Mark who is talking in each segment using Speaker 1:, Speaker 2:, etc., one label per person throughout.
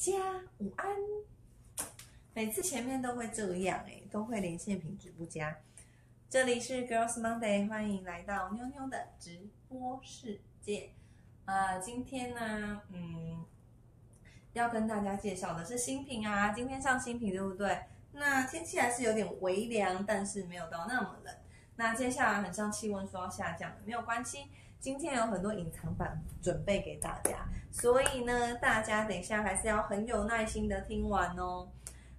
Speaker 1: 家午安。每次前面都会这样哎，都会连线品质不佳。这里是 Girls Monday，欢迎来到妞妞的直播世界。呃，今天呢，嗯，要跟大家介绍的是新品啊，今天上新品对不对？那天气还是有点微凉，但是没有到那么冷。那接下来很像气温说要下降的，没有关系。今天有很多隐藏版准备给大家，所以呢，大家等一下还是要很有耐心的听完哦。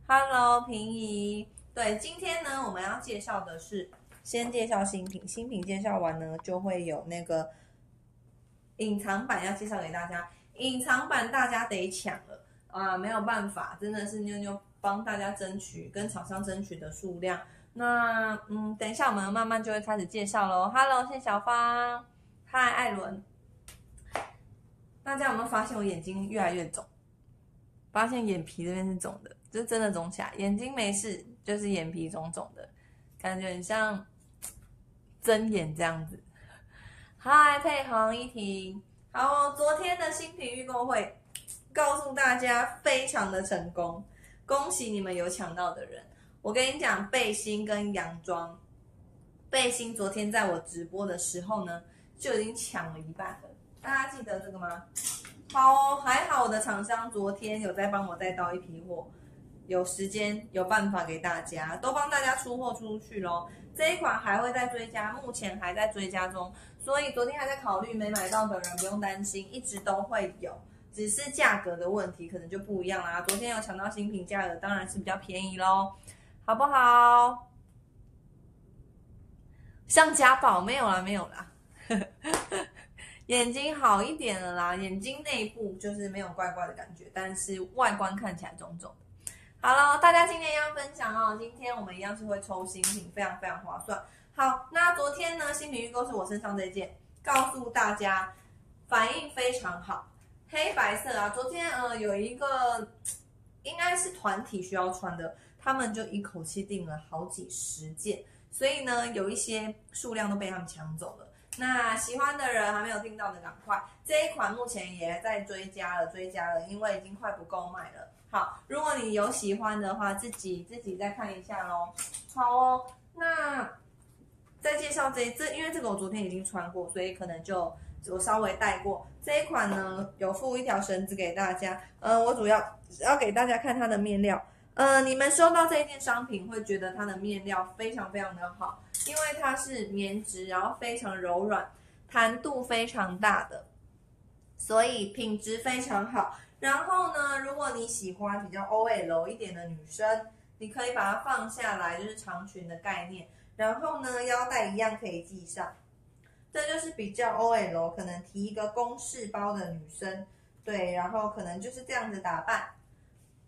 Speaker 1: Hello，平怡，对，今天呢我们要介绍的是先介绍新品，新品介绍完呢就会有那个隐藏版要介绍给大家，隐藏版大家得抢了啊，没有办法，真的是妞妞帮大家争取跟厂商争取的数量。那嗯，等一下我们慢慢就会开始介绍喽。Hello，谢小芳，嗨，艾伦。大家有没有发现我眼睛越来越肿？发现眼皮这边是肿的，就真的肿起来。眼睛没事，就是眼皮肿肿的，感觉很像睁眼这样子。嗨，佩红一婷，好，昨天的新品预购会，告诉大家非常的成功，恭喜你们有抢到的人。我跟你讲，背心跟洋装，背心昨天在我直播的时候呢，就已经抢了一半了。大家记得这个吗？好，还好我的厂商昨天有在帮我再到一批货，有时间有办法给大家，都帮大家出货出去喽。这一款还会再追加，目前还在追加中，所以昨天还在考虑没买到的人不用担心，一直都会有，只是价格的问题可能就不一样啦。昨天有抢到新品，价格当然是比较便宜喽。好不好？像家宝没有啦，没有啦，眼睛好一点了啦，眼睛内部就是没有怪怪的感觉，但是外观看起来肿肿。好了，大家今天要分享哦，今天我们一样是会抽新品，非常非常划算。好，那昨天呢，新品预购是我身上这件，告诉大家反应非常好，黑白色啊，昨天呃有一个应该是团体需要穿的。他们就一口气订了好几十件，所以呢，有一些数量都被他们抢走了。那喜欢的人还没有订到的，赶快！这一款目前也在追加了，追加了，因为已经快不够卖了。好，如果你有喜欢的话，自己自己再看一下喽。好哦，那再介绍这这，因为这个我昨天已经穿过，所以可能就我稍微带过。这一款呢，有附一条绳子给大家。呃，我主要要给大家看它的面料。呃，你们收到这一件商品会觉得它的面料非常非常的好，因为它是棉质，然后非常柔软，弹度非常大的，所以品质非常好。然后呢，如果你喜欢比较 OL 一点的女生，你可以把它放下来，就是长裙的概念。然后呢，腰带一样可以系上，这就是比较 OL，可能提一个公式包的女生，对，然后可能就是这样子打扮。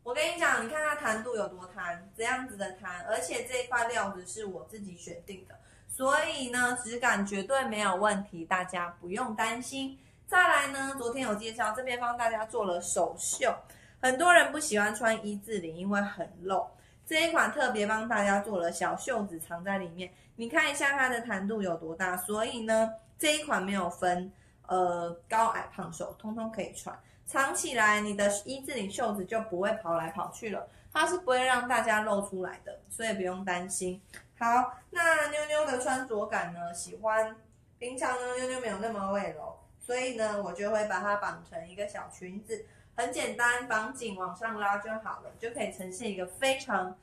Speaker 1: 我跟你讲，你看它弹度有多弹，这样子的弹，而且这一块料子是我自己选定的，所以呢，质感绝对没有问题，大家不用担心。再来呢，昨天有介绍，这边帮大家做了手袖，很多人不喜欢穿一字领，因为很露，这一款特别帮大家做了小袖子藏在里面，你看一下它的弹度有多大，所以呢，这一款没有分呃高矮胖瘦，通通可以穿。藏起来，你的一字领袖子就不会跑来跑去了，它是不会让大家露出来的，所以不用担心。好，那妞妞的穿着感呢？喜欢平常呢，妞妞没有那么温柔，所以呢，我就会把它绑成一个小裙子，很简单，绑紧往上拉就好了，就可以呈现一个非常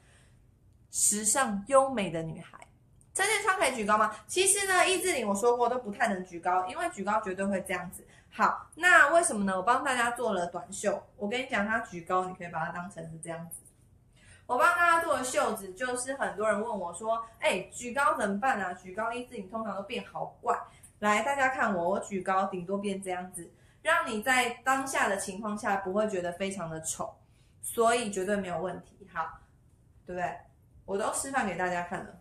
Speaker 1: 时尚优美的女孩。这件穿可以举高吗？其实呢，一字领我说过都不太能举高，因为举高绝对会这样子。好，那为什么呢？我帮大家做了短袖。我跟你讲，它举高，你可以把它当成是这样子。我帮大家做的袖子，就是很多人问我说：“哎，举高怎么办啊？举高一字你通常都变好怪。”来，大家看我，我举高顶多变这样子，让你在当下的情况下不会觉得非常的丑，所以绝对没有问题。好，对不对？我都示范给大家看了。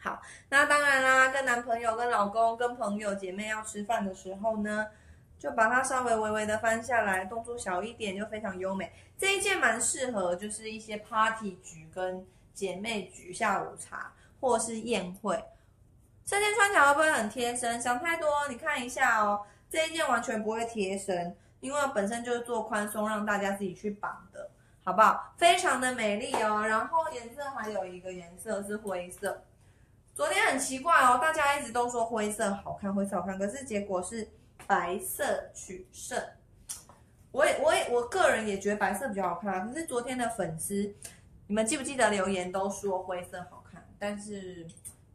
Speaker 1: 好，那当然啦，跟男朋友、跟老公、跟朋友、姐妹要吃饭的时候呢。就把它稍微微微的翻下来，动作小一点就非常优美。这一件蛮适合，就是一些 party 局跟姐妹局下午茶或是宴会。这件穿起来会不会很贴身？想太多，你看一下哦，这一件完全不会贴身。因为本身就是做宽松，让大家自己去绑的，好不好？非常的美丽哦。然后颜色还有一个颜色是灰色。昨天很奇怪哦，大家一直都说灰色好看，灰色好看，可是结果是白色取胜。我也我也我个人也觉得白色比较好看啊。可是昨天的粉丝，你们记不记得留言都说灰色好看？但是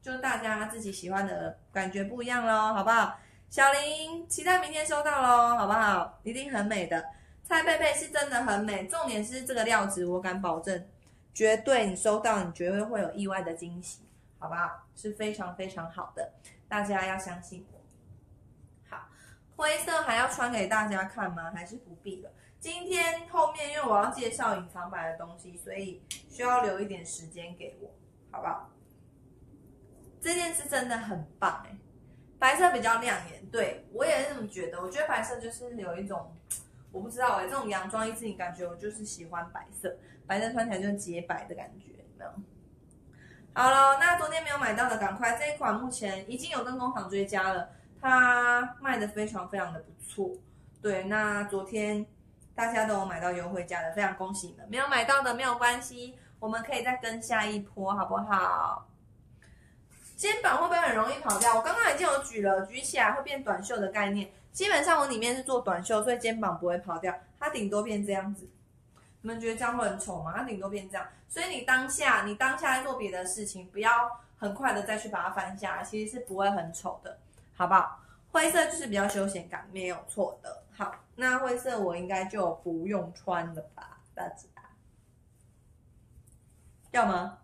Speaker 1: 就大家自己喜欢的感觉不一样喽，好不好？小林，期待明天收到喽，好不好？一定很美的。蔡贝贝是真的很美，重点是这个料子，我敢保证，绝对你收到，你绝对会有意外的惊喜，好不好？是非常非常好的，大家要相信我。灰色还要穿给大家看吗？还是不必了？今天后面因为我要介绍隐藏版的东西，所以需要留一点时间给我，好不好？这件是真的很棒哎，白色比较亮眼，对我也是这么觉得。我觉得白色就是有一种，我不知道哎，这种洋装一次你感觉我就是喜欢白色，白色穿起来就是洁白的感觉，有没有？好了，那昨天没有买到的赶快，这一款目前已经有跟工厂追加了，它卖的非常非常的不错。对，那昨天大家都有买到优惠价的，非常恭喜你们。没有买到的没有关系，我们可以再跟下一波，好不好？肩膀会不会很容易跑掉？我刚刚已经有举了，举起来会变短袖的概念。基本上我里面是做短袖，所以肩膀不会跑掉，它顶多变这样子。你们觉得这样会很丑吗？它顶多变这样，所以你当下你当下在做别的事情，不要很快的再去把它翻下来，其实是不会很丑的，好不好？灰色就是比较休闲感，没有错的。好，那灰色我应该就不用穿了吧？大家要吗？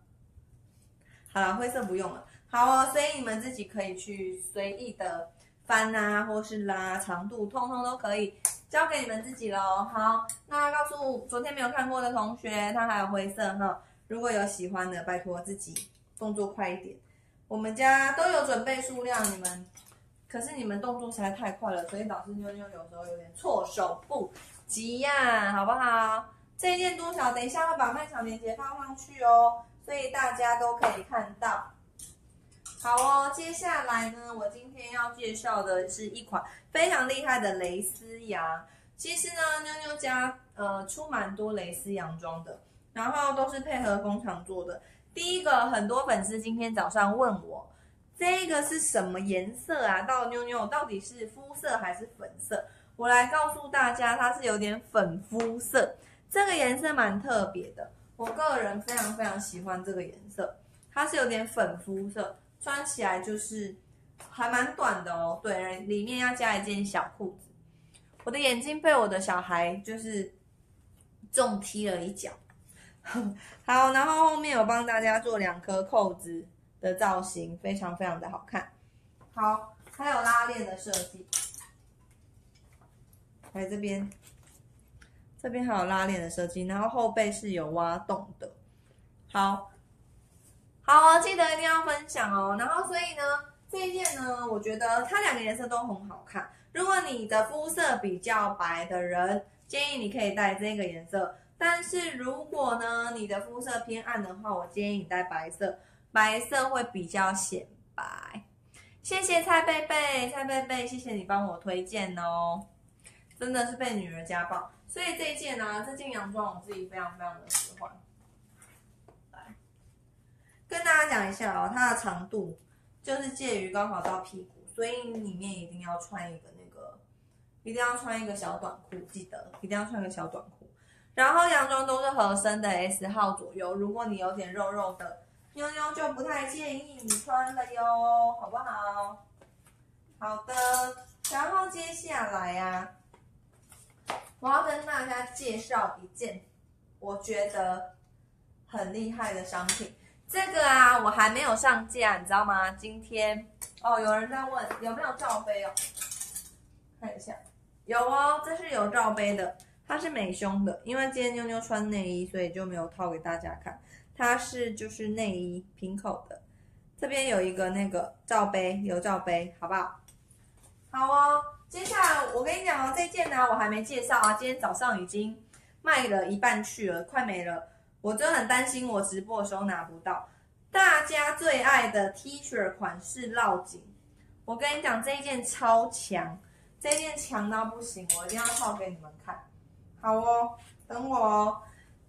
Speaker 1: 好了，灰色不用了。好哦，所以你们自己可以去随意的翻啊，或是拉长度，通通都可以交给你们自己喽。好，那告诉昨天没有看过的同学，它还有灰色哈。如果有喜欢的，拜托自己动作快一点。我们家都有准备数量，你们可是你们动作实在太快了，所以导致妞妞有时候有点措手不及呀，好不好？这一件多少？等一下会把卖场链接放上去哦，所以大家都可以看到。好哦，接下来呢，我今天要介绍的是一款非常厉害的蕾丝洋。其实呢，妞妞家呃出蛮多蕾丝洋装的，然后都是配合工厂做的。第一个，很多粉丝今天早上问我，这个是什么颜色啊？到妞妞到底是肤色还是粉色？我来告诉大家，它是有点粉肤色，这个颜色蛮特别的。我个人非常非常喜欢这个颜色，它是有点粉肤色。穿起来就是还蛮短的哦，对，里面要加一件小裤子。我的眼睛被我的小孩就是重踢了一脚。好，然后后面我帮大家做两颗扣子的造型，非常非常的好看。好，还有拉链的设计，来这边，这边还有拉链的设计，然后后背是有挖洞的。好。好哦，记得一定要分享哦。然后，所以呢，这一件呢，我觉得它两个颜色都很好看。如果你的肤色比较白的人，建议你可以戴这个颜色。但是如果呢，你的肤色偏暗的话，我建议你戴白色，白色会比较显白。谢谢蔡贝贝，蔡贝贝，谢谢你帮我推荐哦，真的是被女儿家暴。所以这一件呢，这件洋装我自己非常非常的喜欢。跟大家讲一下哦，它的长度就是介于刚好到屁股，所以里面一定要穿一个那个，一定要穿一个小短裤，记得一定要穿个小短裤。然后洋装都是合身的 S 号左右，如果你有点肉肉的妞妞就不太建议你穿了哟，好不好？好的，然后接下来呀，我要跟大家介绍一件我觉得很厉害的商品。这个啊，我还没有上架，你知道吗？今天哦，有人在问有没有罩杯哦，看一下，有哦，这是有罩杯的，它是美胸的，因为今天妞妞穿内衣，所以就没有套给大家看。它是就是内衣平口的，这边有一个那个罩杯，有罩杯，好不好？好哦，接下来我跟你讲哦，这件呢我还没介绍啊，今天早上已经卖了一半去了，快没了。我真的很担心，我直播的时候拿不到大家最爱的 T 恤款式绕颈。我跟你讲，这一件超强，这这件强到不行，我一定要套给你们看。好哦，等我哦。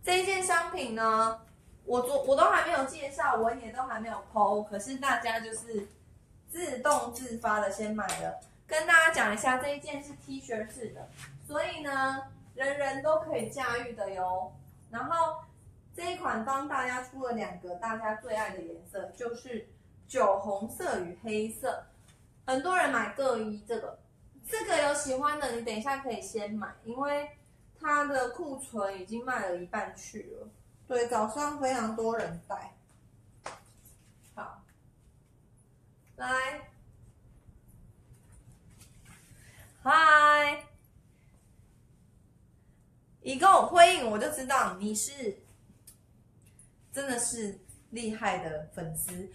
Speaker 1: 这一件商品呢，我昨我都还没有介绍，我也都还没有剖，可是大家就是自动自发的先买了。跟大家讲一下，这一件是 T 恤式的，所以呢，人人都可以驾驭的哟。然后这一款帮大家出了两个大家最爱的颜色，就是酒红色与黑色。很多人买各一，这个这个有喜欢的，你等一下可以先买，因为它的库存已经卖了一半去了。对，早上非常多人带。好，来，嗨，一跟我回应，我就知道你是真的是厉害的粉丝。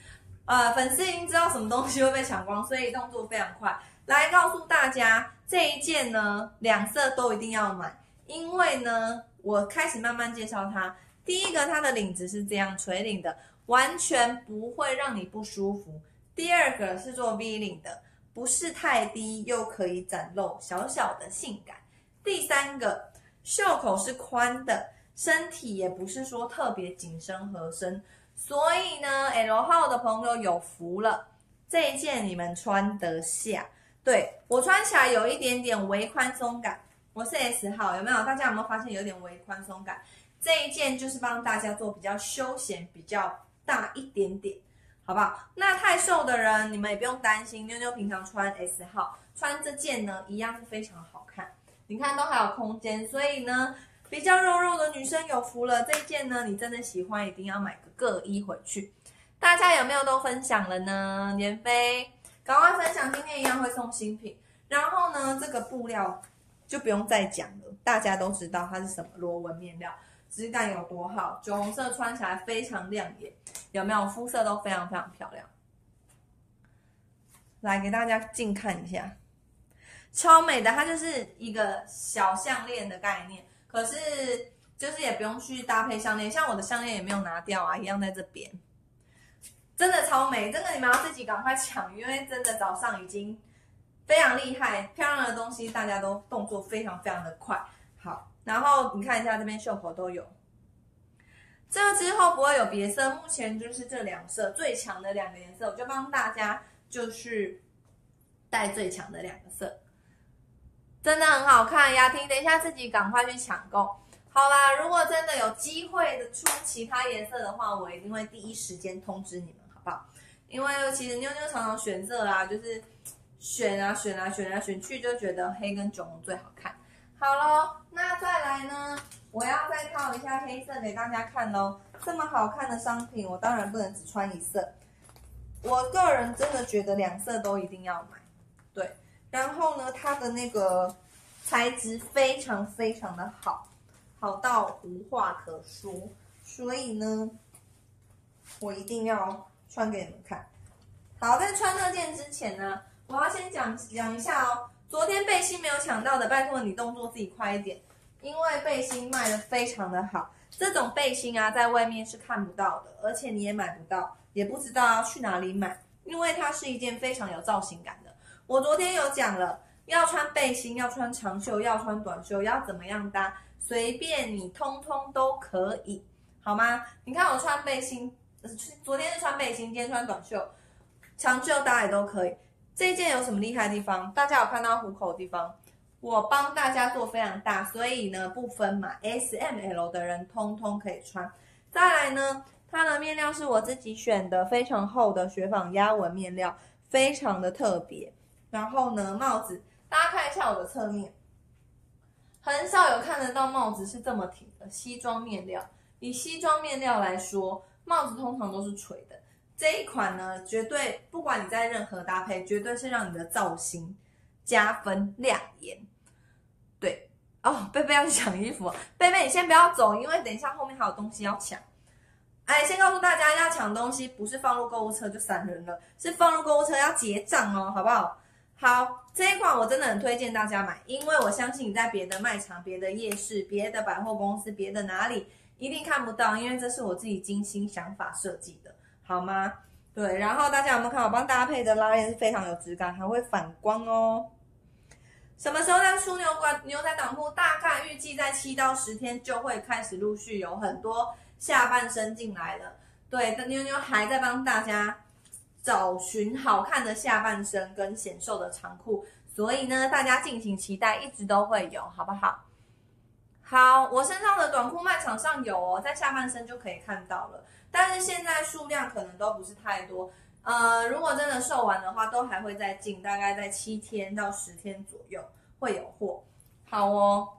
Speaker 1: 呃，粉丝已经知道什么东西会被抢光，所以动作非常快。来告诉大家，这一件呢，两色都一定要买，因为呢，我开始慢慢介绍它。第一个，它的领子是这样垂领的，完全不会让你不舒服。第二个是做 V 领的，不是太低，又可以展露小小的性感。第三个，袖口是宽的，身体也不是说特别紧身合身。所以呢，L 号的朋友有福了，这一件你们穿得下。对我穿起来有一点点微宽松感，我是 S 号，有没有？大家有没有发现有点微宽松感？这一件就是帮大家做比较休闲、比较大一点点，好不好？那太瘦的人你们也不用担心，妞妞平常穿 S 号，穿这件呢一样是非常好看。你看都还有空间，所以呢。比较肉肉的女生有福了，这一件呢，你真的喜欢，一定要买个各一回去。大家有没有都分享了呢？年飞，赶快分享，今天一样会送新品。然后呢，这个布料就不用再讲了，大家都知道它是什么螺纹面料，质感有多好，酒红色穿起来非常亮眼，有没有？肤色都非常非常漂亮。来给大家近看一下，超美的，它就是一个小项链的概念。可是就是也不用去搭配项链，像我的项链也没有拿掉啊，一样在这边，真的超美，真的你们要自己赶快抢，因为真的早上已经非常厉害，漂亮的东西大家都动作非常非常的快。然后你看一下这边袖口都有，这个之后不会有别色，目前就是这两色最强的两个颜色，我就帮大家就是带最强的两个色。真的很好看，雅婷，等一下自己赶快去抢购。好啦，如果真的有机会的出其他颜色的话，我一定会第一时间通知你们，好不好？因为其实妞妞常常选色啊，就是选啊选啊选来选去，就觉得黑跟酒红最好看。好喽，那再来呢，我要再套一下黑色给大家看喽。这么好看的商品，我当然不能只穿一色。我个人真的觉得两色都一定要买，对。然后呢，它的那个材质非常非常的好，好到无话可说。所以呢，我一定要穿给你们看。好，在穿这件之前呢，我要先讲讲一下哦。昨天背心没有抢到的，拜托你动作自己快一点，因为背心卖的非常的好。这种背心啊，在外面是看不到的，而且你也买不到，也不知道要去哪里买，因为它是一件非常有造型感的。我昨天有讲了，要穿背心，要穿长袖，要穿短袖，要怎么样搭，随便你，通通都可以，好吗？你看我穿背心，昨天是穿背心，今天穿短袖，长袖搭也都可以。这件有什么厉害的地方？大家有看到虎口的地方？我帮大家做非常大，所以呢不分码，S、M、L 的人通通可以穿。再来呢，它的面料是我自己选的，非常厚的雪纺压纹面料，非常的特别。然后呢，帽子，大家看一下我的侧面，很少有看得到帽子是这么挺的。西装面料，以西装面料来说，帽子通常都是垂的。这一款呢，绝对不管你在任何搭配，绝对是让你的造型加分亮眼。对哦，贝贝要去抢衣服，贝贝你先不要走，因为等一下后面还有东西要抢。哎，先告诉大家，要抢东西不是放入购物车就散人了，是放入购物车要结账哦，好不好？好，这一款我真的很推荐大家买，因为我相信你在别的卖场、别的夜市、别的百货公司、别的哪里一定看不到，因为这是我自己精心想法设计的，好吗？对，然后大家有没有看我帮大家配的拉链是非常有质感，还会反光哦。什么时候在出牛短牛仔短裤？大概预计在七到十天就会开始陆续有很多下半身进来了。对，妞妞还在帮大家找寻好看的下半身跟显瘦的长裤，所以呢，大家敬请期待，一直都会有，好不好？好，我身上的短裤卖场上有哦，在下半身就可以看到了，但是现在数量可能都不是太多。呃，如果真的售完的话，都还会再进，大概在七天到十天左右会有货。好哦，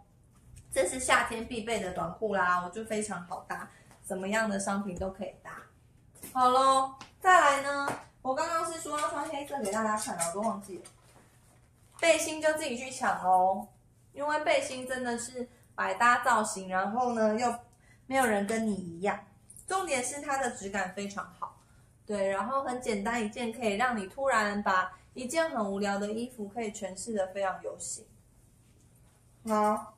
Speaker 1: 这是夏天必备的短裤啦，我就非常好搭，什么样的商品都可以搭。好喽，再来呢，我刚刚是说要穿黑色给大家看，我都忘记了。背心就自己去抢哦，因为背心真的是。百搭造型，然后呢又没有人跟你一样，重点是它的质感非常好，对，然后很简单一件，可以让你突然把一件很无聊的衣服可以诠释的非常有型。好，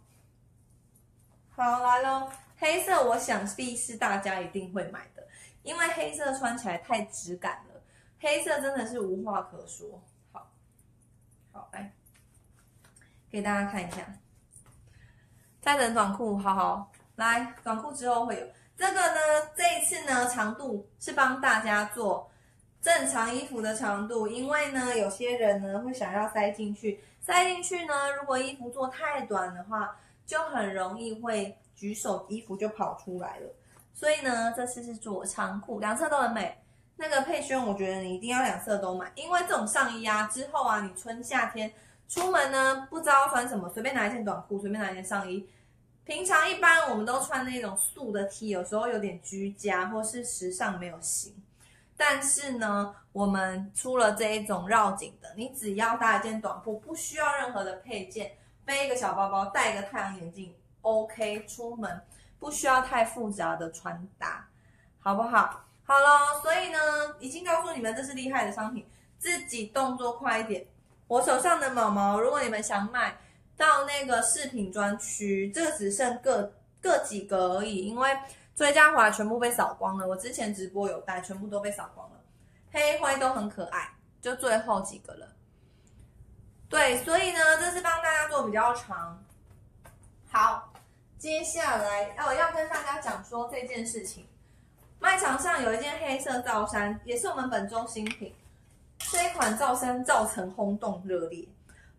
Speaker 1: 好来喽，黑色我想必是大家一定会买的，因为黑色穿起来太质感了，黑色真的是无话可说。好，好来，给大家看一下。再等短裤，好好。来短裤之后会有这个呢。这一次呢，长度是帮大家做正常衣服的长度，因为呢，有些人呢会想要塞进去，塞进去呢，如果衣服做太短的话，就很容易会举手衣服就跑出来了。所以呢，这次是做长裤，两侧都很美。那个配轩，我觉得你一定要两侧都买，因为这种上衣啊，之后啊，你春夏天出门呢，不知道穿什么，随便拿一件短裤，随便拿一件上衣。平常一般我们都穿那种素的 T，有时候有点居家或是时尚没有型。但是呢，我们出了这一种绕颈的，你只要搭一件短裤，不需要任何的配件，背一个小包包，戴一个太阳眼镜，OK，出门不需要太复杂的穿搭，好不好？好了，所以呢，已经告诉你们这是厉害的商品，自己动作快一点。我手上的毛毛，如果你们想买。到那个饰品专区，这个只剩各各几个而已，因为追加回来全部被扫光了。我之前直播有带，全部都被扫光了，黑灰都很可爱，就最后几个了。对，所以呢，这是帮大家做比较长。好，接下来哦要跟大家讲说这件事情，卖场上有一件黑色罩衫，也是我们本周新品，这一款罩衫造成轰动热烈。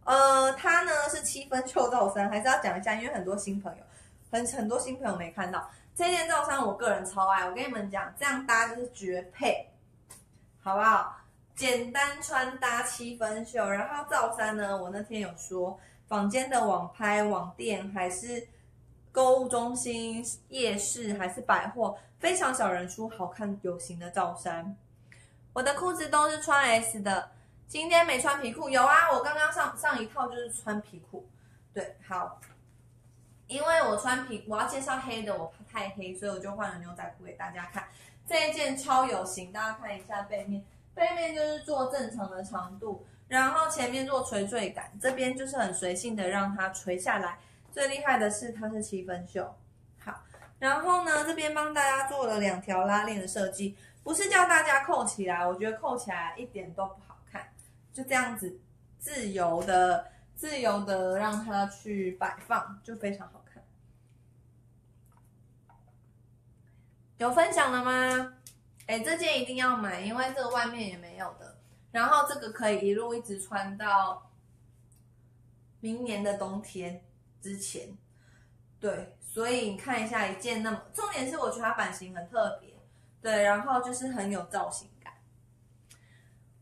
Speaker 1: 呃，它呢是七分袖罩衫，还是要讲一下，因为很多新朋友，很很多新朋友没看到这件罩衫，我个人超爱。我跟你们讲，这样搭就是绝配，好不好？简单穿搭七分袖，然后罩衫呢，我那天有说，坊间的网拍、网店还是购物中心、夜市还是百货，非常少人出好看有型的罩衫。我的裤子都是穿 S 的。今天没穿皮裤，有啊，我刚刚上上一套就是穿皮裤，对，好，因为我穿皮，我要介绍黑的，我怕太黑，所以我就换了牛仔裤给大家看。这一件超有型，大家看一下背面，背面就是做正常的长度，然后前面做垂坠感，这边就是很随性的让它垂下来。最厉害的是它是七分袖，好，然后呢这边帮大家做了两条拉链的设计，不是叫大家扣起来，我觉得扣起来一点都不好。就这样子，自由的、自由的让它去摆放，就非常好看。有分享了吗？哎，这件一定要买，因为这个外面也没有的。然后这个可以一路一直穿到明年的冬天之前。对，所以你看一下一件那么，重点是我觉得它版型很特别，对，然后就是很有造型。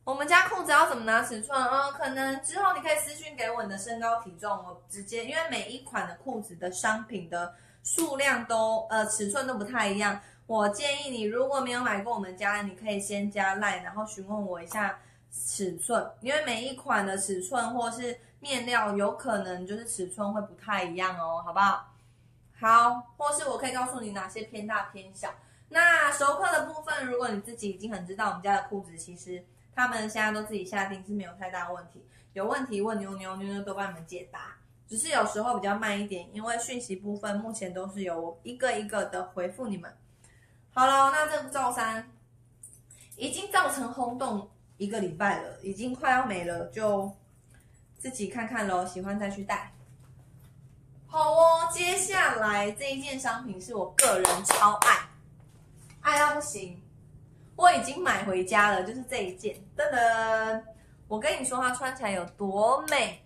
Speaker 1: 我们家裤子要怎么拿尺寸？嗯，可能之后你可以私信给我你的身高体重，我直接，因为每一款的裤子的商品的数量都呃尺寸都不太一样。我建议你如果没有买过我们家，你可以先加 line，然后询问我一下尺寸，因为每一款的尺寸或是面料有可能就是尺寸会不太一样哦，好不好？好，或是我可以告诉你哪些偏大偏小。那熟客的部分，如果你自己已经很知道我们家的裤子，其实。他们现在都自己下定是没有太大问题，有问题问妞妞，妞妞都帮你们解答，只是有时候比较慢一点，因为讯息部分目前都是有一个一个的回复你们。好了，那这个罩衫已经造成轰动一个礼拜了，已经快要没了，就自己看看喽，喜欢再去带。好哦，接下来这一件商品是我个人超爱，爱到不行，我已经买回家了，就是这一件，噔噔，我跟你说它穿起来有多美，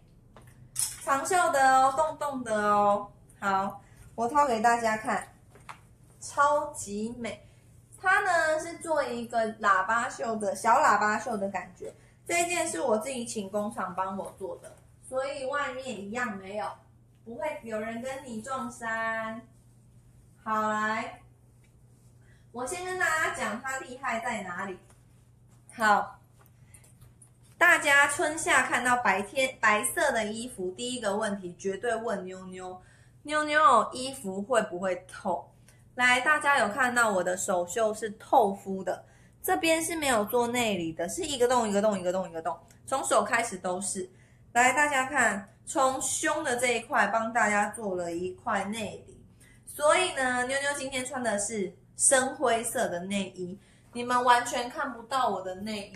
Speaker 1: 长袖的哦，洞洞的哦，好，我掏给大家看，超级美。它呢是做一个喇叭袖的小喇叭袖的感觉，这一件是我自己请工厂帮我做的，所以外面一样没有，不会有人跟你撞衫。好来，我先跟大家讲它厉害在哪里。好，大家春夏看到白天白色的衣服，第一个问题绝对问妞妞，妞妞衣服会不会透？来，大家有看到我的手袖是透肤的，这边是没有做内里的，是一个洞一个洞一个洞一个洞，从手开始都是。来，大家看，从胸的这一块帮大家做了一块内里，所以呢，妞妞今天穿的是深灰色的内衣，你们完全看不到我的内衣，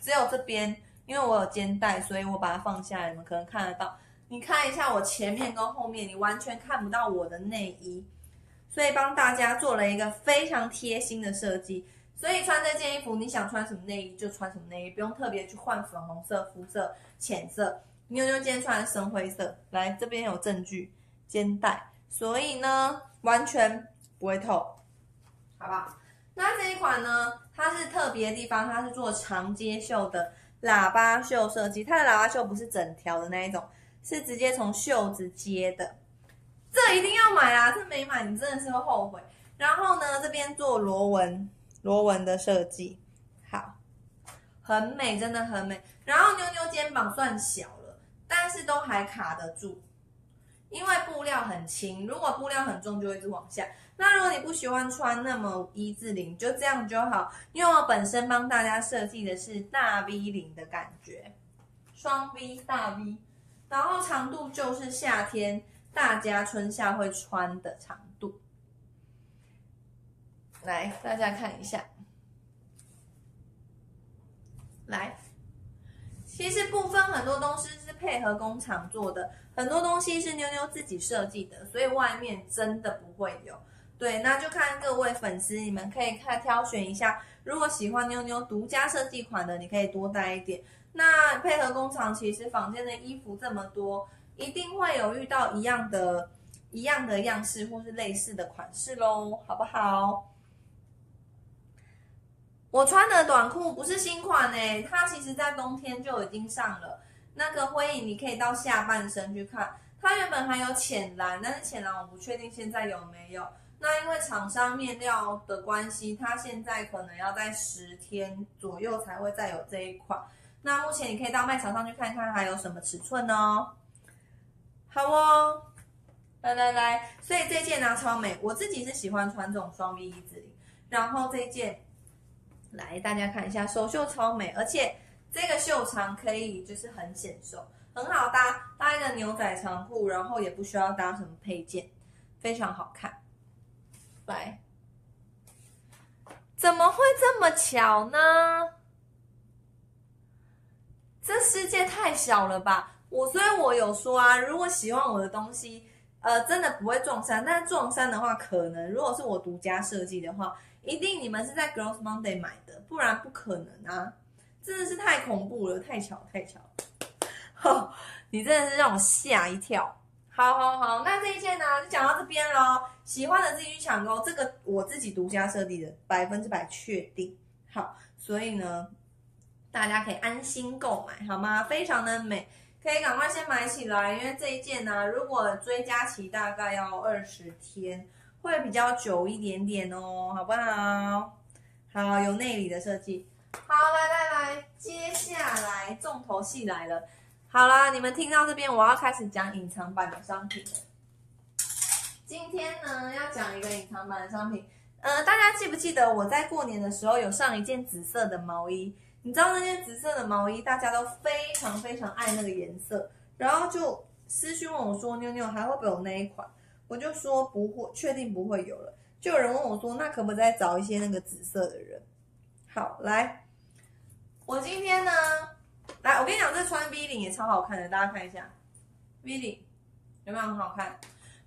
Speaker 1: 只有这边，因为我有肩带，所以我把它放下来，你们可能看得到。你看一下我前面跟后面，你完全看不到我的内衣。所以帮大家做了一个非常贴心的设计，所以穿这件衣服，你想穿什么内衣就穿什么内衣，不用特别去换粉红色、肤色、浅色。妞妞今天穿深灰色，来这边有证据，肩带，所以呢完全不会透，好不好？那这一款呢，它是特别的地方，它是做长接袖的喇叭袖设计，它的喇叭袖不是整条的那一种，是直接从袖子接的。这一定要买啊！这没买你真的是会后悔。然后呢，这边做螺纹，螺纹的设计，好，很美，真的很美。然后妞妞肩膀算小了，但是都还卡得住，因为布料很轻。如果布料很重，就会一直往下。那如果你不喜欢穿那么一字领，就这样就好。因为我本身帮大家设计的是大 V 领的感觉，双 V 大 V，然后长度就是夏天。大家春夏会穿的长度，来，大家看一下。来，其实部分很多东西是配合工厂做的，很多东西是妞妞自己设计的，所以外面真的不会有。对，那就看各位粉丝，你们可以看挑选一下。如果喜欢妞妞独家设计款的，你可以多带一点。那配合工厂，其实房间的衣服这么多。一定会有遇到一样的、一样的样式或是类似的款式喽，好不好？我穿的短裤不是新款诶，它其实在冬天就已经上了。那个灰影你可以到下半身去看，它原本还有浅蓝，但是浅蓝我不确定现在有没有。那因为厂商面料的关系，它现在可能要在十天左右才会再有这一款。那目前你可以到卖场上去看看还有什么尺寸哦。好哦，来来来，所以这件呢超美，我自己是喜欢穿这种双 V 一字领。然后这件，来大家看一下，手袖超美，而且这个袖长可以就是很显瘦，很好搭，搭一个牛仔长裤，然后也不需要搭什么配件，非常好看。来，怎么会这么巧呢？这世界太小了吧！我所以，我有说啊，如果喜欢我的东西，呃，真的不会撞衫。但是撞衫的话，可能如果是我独家设计的话，一定你们是在 Gross Monday 买的，不然不可能啊！真的是太恐怖了，太巧太巧。哈，你真的是让我吓一跳。好好好，那这一件呢，就讲到这边喽。喜欢的自己去抢购，这个我自己独家设计的，百分之百确定。好，所以呢，大家可以安心购买，好吗？非常的美。可以赶快先买起来，因为这一件呢，如果追加期大概要二十天，会比较久一点点哦，好不好？好，有内里的设计。好，来来来，接下来重头戏来了。好啦，你们听到这边，我要开始讲隐藏版的商品了。今天呢，要讲一个隐藏版的商品。呃，大家记不记得我在过年的时候有上一件紫色的毛衣？你知道那件紫色的毛衣，大家都非常非常爱那个颜色，然后就私讯问我说：“妞妞还会不会有那一款？”我就说不会，确定不会有了。就有人问我说：“那可不可以再找一些那个紫色的人？”好，来，我今天呢来，我跟你讲，这穿 V 领也超好看的，大家看一下，V 领有没有很好看？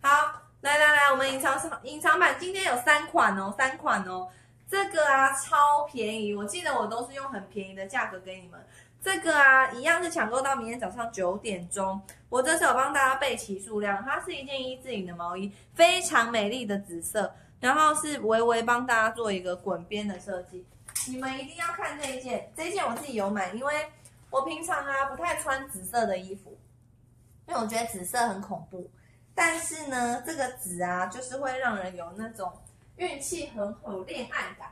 Speaker 1: 好，来来来，我们隐藏是隐藏版，今天有三款哦，三款哦。这个啊超便宜，我记得我都是用很便宜的价格给你们。这个啊一样是抢购到明天早上九点钟。我这次有帮大家备齐数量，它是一件一字领的毛衣，非常美丽的紫色，然后是微微帮大家做一个滚边的设计。你们一定要看这一件，这一件我自己有买，因为我平常啊不太穿紫色的衣服，因为我觉得紫色很恐怖。但是呢，这个紫啊就是会让人有那种。运气很好，恋爱感。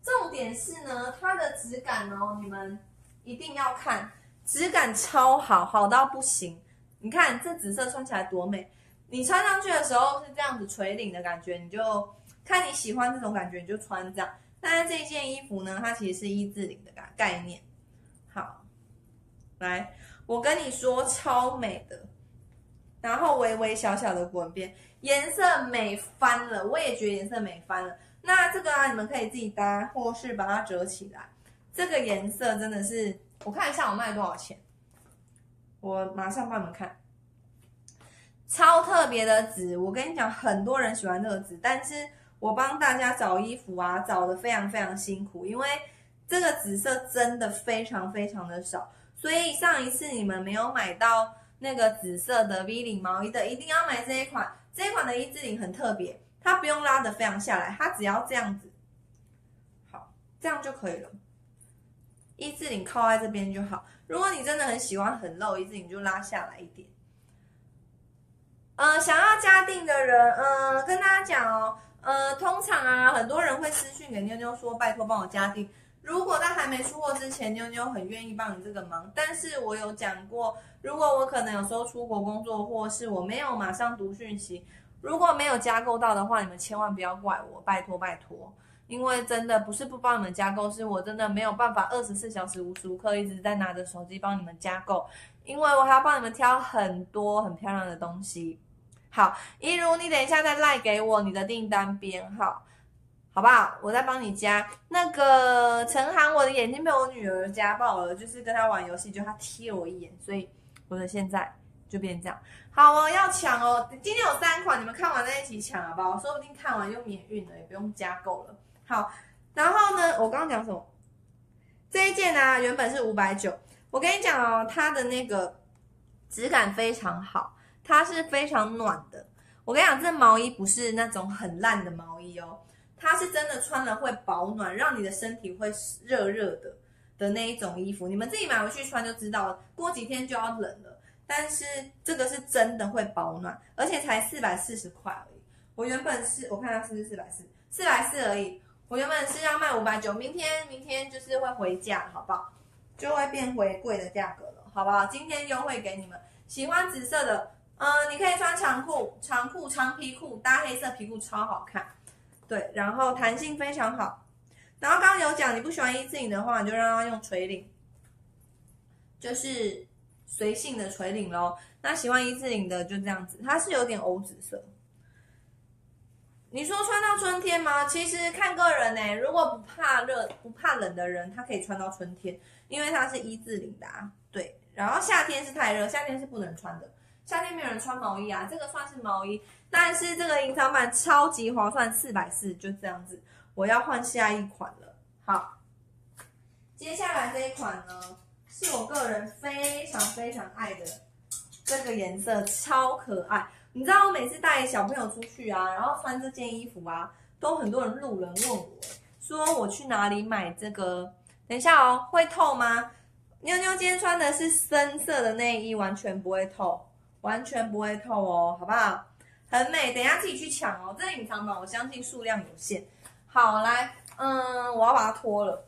Speaker 1: 重点是呢，它的质感哦，你们一定要看，质感超好，好到不行。你看这紫色穿起来多美，你穿上去的时候是这样子垂领的感觉，你就看你喜欢这种感觉，你就穿这样。但是这件衣服呢，它其实是一字领的概概念。来，我跟你说超美的，然后微微小小的滚边。颜色美翻了，我也觉得颜色美翻了。那这个啊，你们可以自己搭，或是把它折起来。这个颜色真的是，我看一下我卖多少钱，我马上帮你们看。超特别的紫，我跟你讲，很多人喜欢这个紫，但是我帮大家找衣服啊，找的非常非常辛苦，因为这个紫色真的非常非常的少，所以上一次你们没有买到那个紫色的 V 领毛衣的，一定要买这一款。这一款的一字领很特别，它不用拉的非常下来，它只要这样子，好，这样就可以了。一字领靠在这边就好。如果你真的很喜欢很露一字领，就拉下来一点。呃，想要加定的人，呃，跟大家讲哦，呃，通常啊，很多人会私信给妞妞说，拜托帮我加定。如果在还没出货之前，妞妞很愿意帮你这个忙。但是我有讲过，如果我可能有时候出国工作，或是我没有马上读讯息，如果没有加购到的话，你们千万不要怪我，拜托拜托。因为真的不是不帮你们加购，是我真的没有办法二十四小时无时无刻一直在拿着手机帮你们加购，因为我还要帮你们挑很多很漂亮的东西。好，一如你等一下再赖给我你的订单编号。好不好？我再帮你加那个陈航，我的眼睛被我女儿家爆了，就是跟她玩游戏，就她踢了我一眼，所以我的现在就变这样。好哦，要抢哦！今天有三款，你们看完再一起抢好不好？说不定看完又免运了，也不用加购了。好，然后呢，我刚刚讲什么？这一件呢，原本是五百九，我跟你讲哦，它的那个质感非常好，它是非常暖的。我跟你讲，这毛衣不是那种很烂的毛衣哦。它是真的穿了会保暖，让你的身体会热热的的那一种衣服，你们自己买回去穿就知道了。过几天就要冷了，但是这个是真的会保暖，而且才四百四十块而已。我原本是我看它是不是四百四，四百四而已。我原本是要卖五百九，明天明天就是会回价，好不好？就会变回贵的价格了，好不好？今天优惠给你们，喜欢紫色的，嗯，你可以穿长裤、长裤、长皮裤搭黑色皮裤，超好看。对，然后弹性非常好，然后刚刚有讲，你不喜欢一字领的话，你就让它用垂领，就是随性的垂领咯。那喜欢一字领的就这样子，它是有点藕紫色。你说穿到春天吗？其实看个人呢。如果不怕热、不怕冷的人，他可以穿到春天，因为它是一字领的。啊。对，然后夏天是太热，夏天是不能穿的。夏天没有人穿毛衣啊，这个算是毛衣。但是这个隐藏版超级划算，四百四就这样子。我要换下一款了。好，接下来这一款呢，是我个人非常非常爱的，这个颜色超可爱。你知道我每次带小朋友出去啊，然后穿这件衣服啊，都很多人路人问我，说我去哪里买这个？等一下哦，会透吗？妞妞今天穿的是深色的内衣，完全不会透，完全不会透哦，好不好？很美，等下自己去抢哦。这隐藏版我相信数量有限。好，来，嗯，我要把它脱了。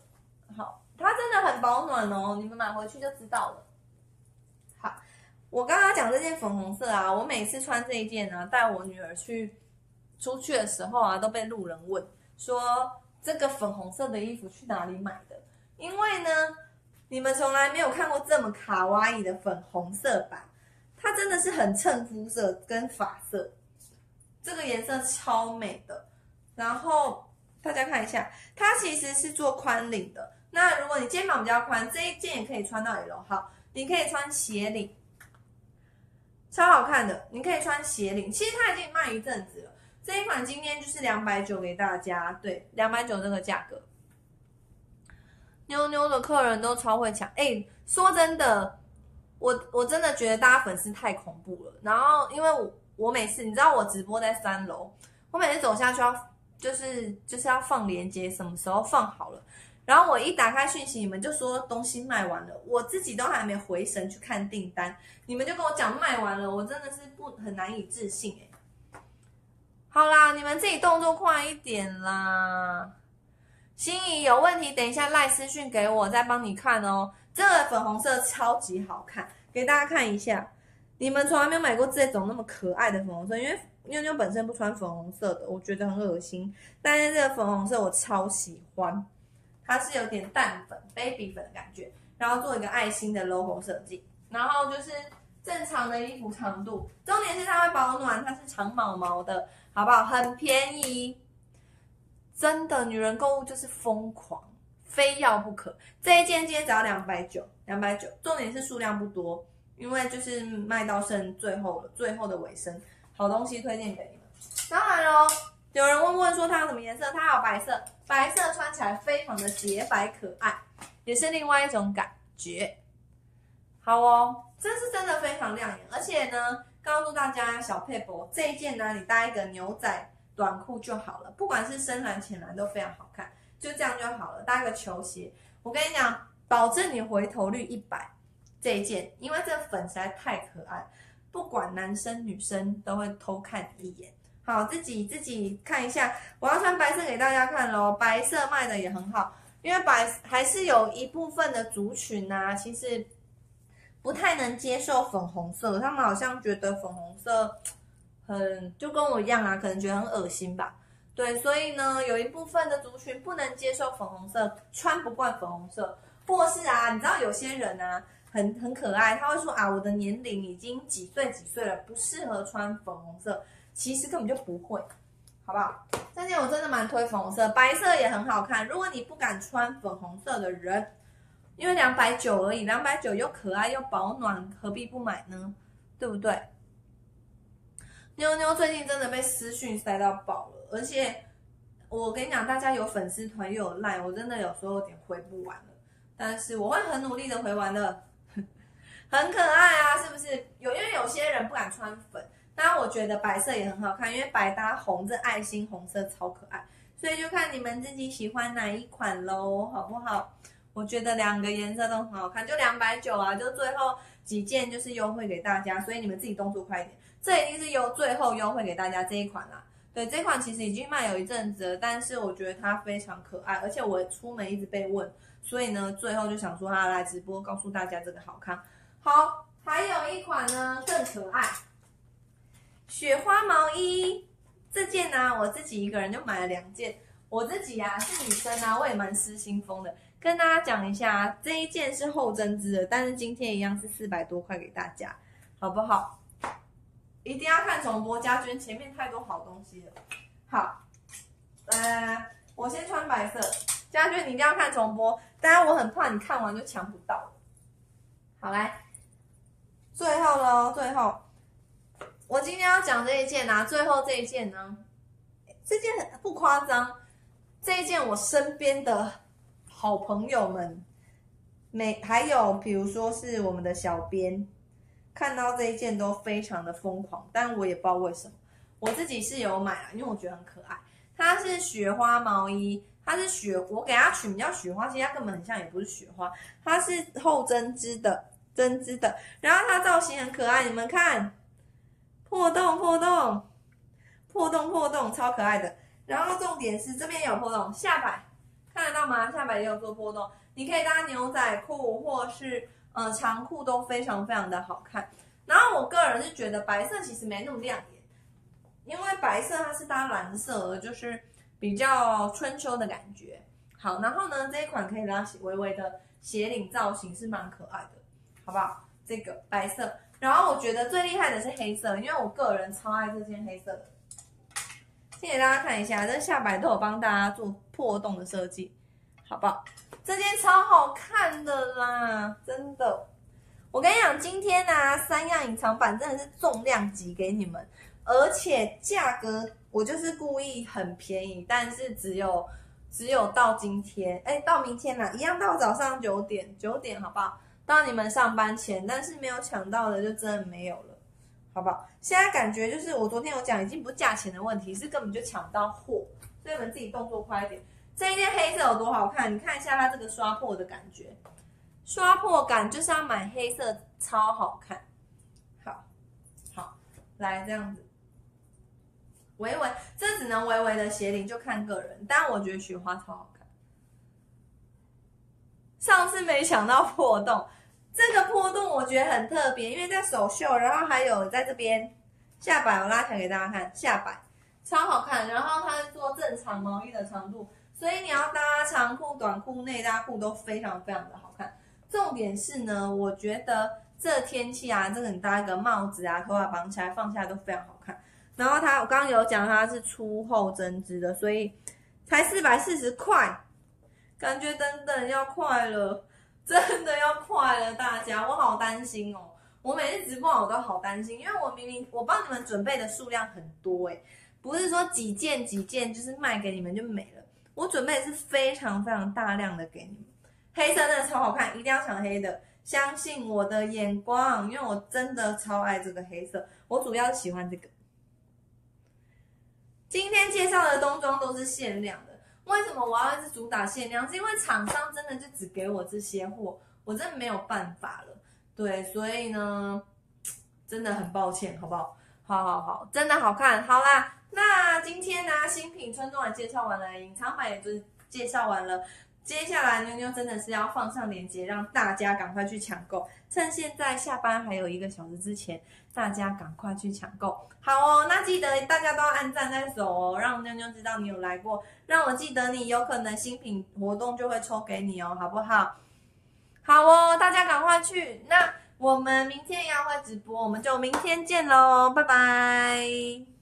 Speaker 1: 好，它真的很保暖哦，你们买回去就知道了。好，我刚刚讲这件粉红色啊，我每次穿这一件呢，带我女儿去出去的时候啊，都被路人问说这个粉红色的衣服去哪里买的？因为呢，你们从来没有看过这么卡哇伊的粉红色版，它真的是很衬肤色跟发色。这个颜色超美的，然后大家看一下，它其实是做宽领的，那如果你肩膀比较宽，这一件也可以穿到 L 号，你可以穿斜领，超好看的。你可以穿斜领，其实它已经卖一阵子了。这一款今天就是两百九给大家，对，两百九这个价格。妞妞的客人都超会抢，哎，说真的，我我真的觉得大家粉丝太恐怖了。然后因为我我每次你知道我直播在三楼，我每次走下去要就是就是要放链接，什么时候放好了？然后我一打开讯息，你们就说东西卖完了，我自己都还没回神去看订单，你们就跟我讲卖完了，我真的是不很难以置信哎。好啦，你们自己动作快一点啦。心仪有问题，等一下赖私讯给我，再帮你看哦。这个粉红色超级好看，给大家看一下。你们从来没有买过这种那么可爱的粉红色，因为妞妞本身不穿粉红色的，我觉得很恶心。但是这个粉红色我超喜欢，它是有点淡粉、baby 粉的感觉，然后做一个爱心的 logo 设计，然后就是正常的衣服长度，重点是它会保暖，它是长毛毛的，好不好？很便宜。真的，女人购物就是疯狂，非要不可。这一件今天只要两百九，两百九。重点是数量不多，因为就是卖到剩最后了，最后的尾声。好东西推荐给你们。当然喽，有人问问说它有什么颜色？它有白色，白色穿起来非常的洁白可爱，也是另外一种感觉。好哦，这是真的非常亮眼，而且呢，告诉大家小佩博这一件呢，你搭一个牛仔。短裤就好了，不管是深蓝、浅蓝都非常好看，就这样就好了。搭个球鞋，我跟你讲，保证你回头率一百。这一件，因为这粉实在太可爱，不管男生女生都会偷看一眼。好，自己自己看一下。我要穿白色给大家看喽，白色卖的也很好，因为白还是有一部分的族群呐，其实不太能接受粉红色，他们好像觉得粉红色。很就跟我一样啊，可能觉得很恶心吧。对，所以呢，有一部分的族群不能接受粉红色，穿不惯粉红色，或是啊，你知道有些人呢，很很可爱，他会说啊，我的年龄已经几岁几岁了，不适合穿粉红色。其实根本就不会，好不好？这件我真的蛮推粉红色，白色也很好看。如果你不敢穿粉红色的人，因为两百九而已，两百九又可爱又保暖，何必不买呢？对不对？妞妞最近真的被私讯塞到爆了，而且我跟你讲，大家有粉丝团又有赖，我真的有时候有点回不完了。但是我会很努力的回完的，很可爱啊，是不是？有因为有些人不敢穿粉，当然我觉得白色也很好看，因为白搭红，这爱心红色超可爱，所以就看你们自己喜欢哪一款喽，好不好？我觉得两个颜色都很好看，就两百九啊，就最后几件就是优惠给大家，所以你们自己动作快一点。这一定是优最后优惠给大家这一款啦。对，这款其实已经卖有一阵子了，但是我觉得它非常可爱，而且我出门一直被问，所以呢，最后就想说它来直播告诉大家这个好看。好，还有一款呢更可爱，雪花毛衣这件呢，我自己一个人就买了两件。我自己呀是女生啊，我也蛮失心疯的，跟大家讲一下，这一件是厚针织的，但是今天一样是四百多块给大家，好不好？一定要看重播，家娟前面太多好东西了。好，呃，我先穿白色，家娟你一定要看重播，当然我很怕你看完就抢不到。好来，最后喽，最后，我今天要讲这一件啊，最后这一件呢，这件不夸张，这一件我身边的好朋友们，每还有比如说是我们的小编。看到这一件都非常的疯狂，但我也不知道为什么，我自己是有买啊，因为我觉得很可爱。它是雪花毛衣，它是雪，我给它取名叫雪花，其实它根本很像，也不是雪花，它是厚针织的，针织的。然后它造型很可爱，你们看，破洞破洞，破洞破洞，超可爱的。然后重点是这边有破洞，下摆看得到吗？下摆也有做破洞，你可以搭牛仔裤或是。呃，长裤都非常非常的好看，然后我个人是觉得白色其实没那么亮眼，因为白色它是搭蓝色，就是比较春秋的感觉。好，然后呢这一款可以拉微微的斜领造型是蛮可爱的，好不好？这个白色，然后我觉得最厉害的是黑色，因为我个人超爱这件黑色的。先给大家看一下，这下摆都有帮大家做破洞的设计，好不好？这件超好看的啦，真的。我跟你讲，今天呢，三样隐藏版真的是重量级给你们，而且价格我就是故意很便宜，但是只有只有到今天，哎，到明天啦，一样到早上九点，九点好不好？到你们上班前，但是没有抢到的就真的没有了，好不好？现在感觉就是我昨天有讲，已经不是价钱的问题，是根本就抢不到货，所以你们自己动作快一点。这一件黑色有多好看？你看一下它这个刷破的感觉。刷破感就是要买黑色，超好看。好，好，来这样子，微微，这只能微微的斜领，就看个人。但我觉得雪花超好看。上次没想到破洞，这个破洞我觉得很特别，因为在手袖，然后还有在这边下摆，我拉起来给大家看，下摆超好看。然后它是做正常毛衣的长度，所以你要搭长裤、短裤、内搭裤都非常非常的好看。重点是呢，我觉得这天气啊，这个你搭一个帽子啊，头发绑起来放下来都非常好看。然后它，我刚刚有讲它是粗厚针织的，所以才四百四十块，感觉等等要快了，真的要快了，大家，我好担心哦。我每次直播我都好担心，因为我明明我帮你们准备的数量很多诶，不是说几件几件就是卖给你们就没了，我准备的是非常非常大量的给你们。黑色真的超好看，一定要抢黑的！相信我的眼光，因为我真的超爱这个黑色。我主要喜欢这个。今天介绍的冬装都是限量的，为什么我要一直主打限量？是因为厂商真的就只给我这些货，我真的没有办法了。对，所以呢，真的很抱歉，好不好？好好好，真的好看。好啦，那今天呢，新品春装也介绍完了，隐藏版也就是介绍完了。接下来妞妞真的是要放上链接，让大家赶快去抢购，趁现在下班还有一个小时之前，大家赶快去抢购。好哦，那记得大家都要按赞再走哦，让妞妞知道你有来过，让我记得你，有可能新品活动就会抽给你哦，好不好？好哦，大家赶快去。那我们明天也要会直播，我们就明天见喽，拜拜。